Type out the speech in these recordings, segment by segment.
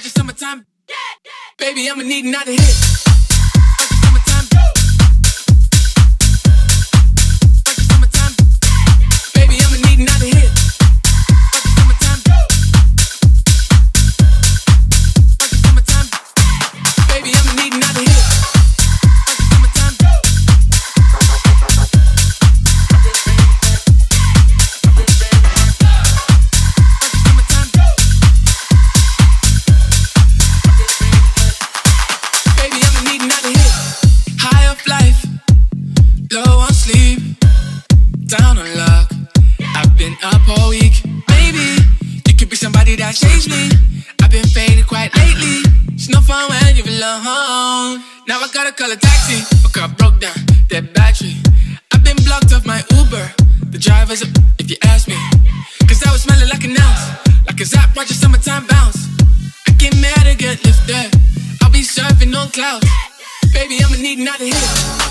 Watch the summertime. Baby, I'ma need another hit. That saves me. I've been faded quite lately. It's no fun when you're alone. Now I gotta call a taxi. My car broke down, that battery. I've been blocked off my Uber. The driver's up, if you ask me. Cause I was smelling like an ounce. Like a zap, watch the summertime bounce. I get mad or get lifted. I'll be surfing on clouds. Baby, I'ma need another hit.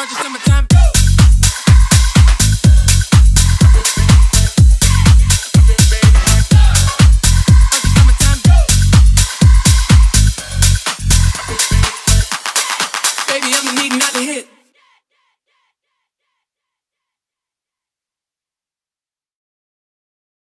bunch of summertime.